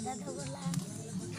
Ada bola ada.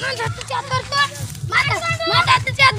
माझा तुझ्या तर माझा माझा तुझ्या